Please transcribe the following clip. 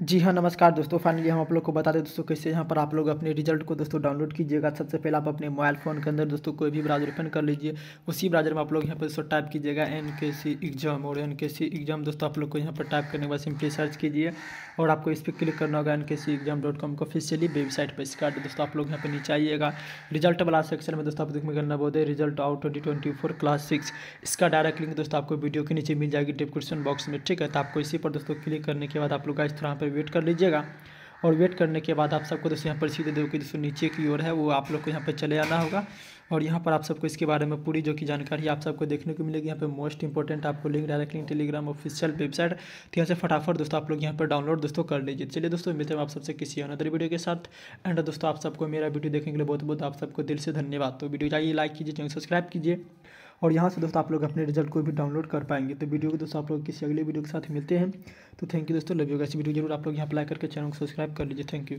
जी हाँ नमस्कार दोस्तों। फाइनली हम आप लोग को बता दें दोस्तों, कैसे यहाँ पर आप लोग अपने रिज़ल्ट को दोस्तों डाउनलोड कीजिएगा। सबसे पहले आप अपने मोबाइल फ़ोन के अंदर दोस्तों कोई भी ब्राउज़र ओपन कर लीजिए। उसी ब्राउज़र में आप लोग यहाँ पर दोस्तों टाइप कीजिएगा एन के सी एग्ज़ाम और एन के सी एग्ज़ाम दोस्तों आप लोग को यहाँ पर टाइप करने के बाद सिंपली सर्च कीजिए। और आपको इस पर क्लिक करना होगा N K C exam dot com को। ऑफिशियली वेबसाइट पर इसका दोस्तों आप लोग यहाँ पर नीचे आइएगा। रिज़ल्ट वाला सेक्शन में दोस्तों आप देखने करना बोलते हैं। Result out twenty twenty four class six इसका डायरेक्ट लिंक दोस्तों आपको वीडियो के नीचे मिल जाएगी डिस्क्रिप्शन बॉक्स में। ठीक है तो आपको इसी पर दोस्तों क्लिक करने के बाद आप लोग का इस तरह पर वेट कर लीजिएगा। और वेट करने के बाद आप सबको दोस्तों यहाँ पर सीधे देखो कि दोस्तों नीचे की ओर है, वो आप लोग को यहाँ पर चले आना होगा। और यहाँ पर आप सबको इसके बारे में पूरी जो कि जानकारी आप सबको देखने को मिलेगी। यहाँ पे मोस्ट इंपॉर्टेंट आपको link direct link Telegram official website तो यहाँ से फटाफट दोस्तों आप लोग यहाँ पर डाउनलोड दोस्तों कर लीजिए। चलिए दोस्तों, मिलते हैं आप सबसे किसी अनदर वीडियो के साथ। एंड दोस्तों आप सबको मेरा वीडियो देखने के लिए बहुत बहुत आप सबको दिल से धन्यवाद। तो वीडियो जाइए लाइक कीजिए चैनल सब्सक्राइब कीजिए। और यहाँ से दोस्तों आप लोग अपने रिज़ल्ट को भी डाउनलोड कर पाएँगे। तो वीडियो को दोस्तों आप लोग किसी अगले वीडियो के साथ मिलते हैं। तो थैंक यू दोस्तों लव यू वीडियो ज़रूर आप लोग यहाँ अप्लाई करके चैनल को सब्सक्राइब कर लीजिए। Thank you